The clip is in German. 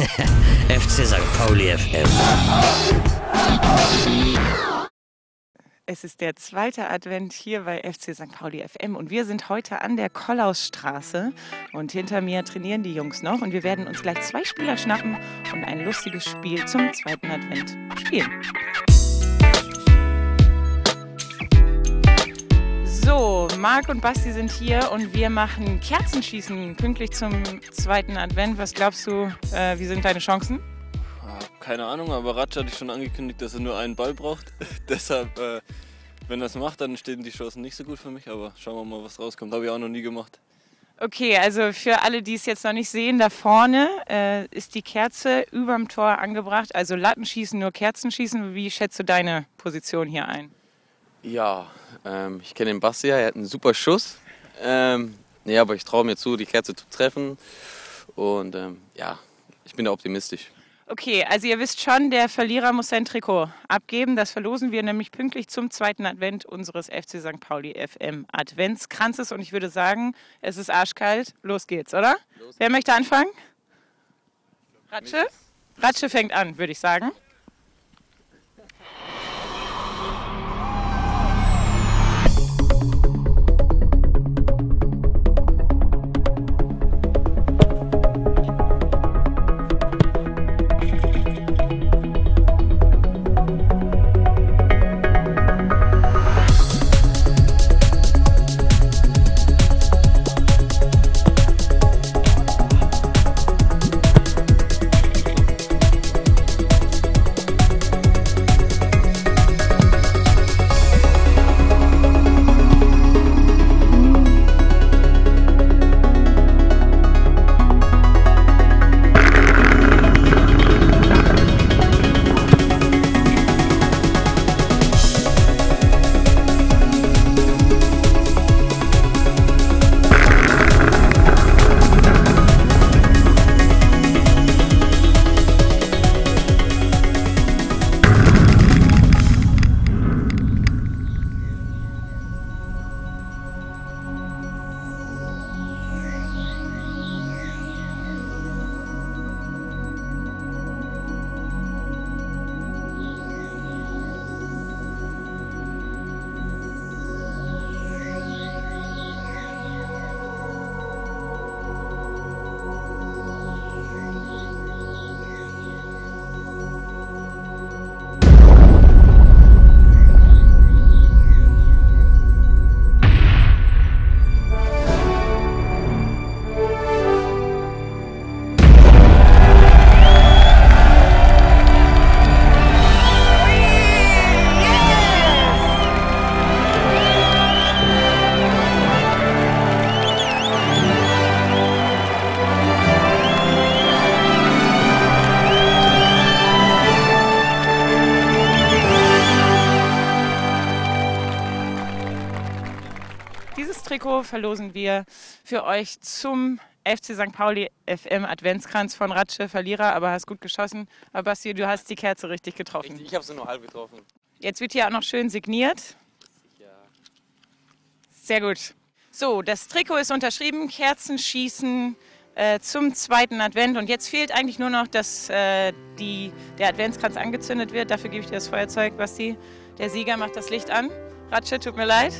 FC St. Pauli FM. Es ist der zweite Advent hier bei FC St. Pauli FM und wir sind heute an der Kollausstraße und hinter mir trainieren die Jungs noch und wir werden uns gleich zwei Spieler schnappen und ein lustiges Spiel zum zweiten Advent spielen. Marc und Basti sind hier und wir machen Kerzenschießen pünktlich zum zweiten Advent. Was glaubst du, äh, wie sind deine Chancen? Keine Ahnung, aber Ratsch hatte ich schon angekündigt, dass er nur einen Ball braucht. Deshalb, äh, wenn er es macht, dann stehen die Chancen nicht so gut für mich. Aber schauen wir mal, was rauskommt. Habe ich auch noch nie gemacht. Okay, also für alle, die es jetzt noch nicht sehen, da vorne äh, ist die Kerze überm Tor angebracht. Also Lattenschießen, nur Kerzenschießen. Wie schätzt du deine Position hier ein? Ja, ähm, ich kenne den Basti ja, er hat einen super Schuss. Ähm, nee, aber ich traue mir zu, die Kerze zu treffen. Und ähm, ja, ich bin da optimistisch. Okay, also ihr wisst schon, der Verlierer muss sein Trikot abgeben. Das verlosen wir nämlich pünktlich zum zweiten Advent unseres FC St. Pauli FM Adventskranzes. Und ich würde sagen, es ist arschkalt. Los geht's, oder? Los. Wer möchte anfangen? Ratsche? Ratsche fängt an, würde ich sagen. Trikot verlosen wir für euch zum FC St. Pauli FM Adventskranz von Ratsche, Verlierer, aber hast gut geschossen. Aber Basti, du hast die Kerze richtig getroffen. Ich, ich habe sie nur halb getroffen. Jetzt wird hier auch noch schön signiert. Ja. Sehr gut. So, das Trikot ist unterschrieben, Kerzen schießen äh, zum zweiten Advent. Und jetzt fehlt eigentlich nur noch, dass äh, die, der Adventskranz angezündet wird. Dafür gebe ich dir das Feuerzeug, Basti. Der Sieger macht das Licht an. Ratsche, tut mir leid.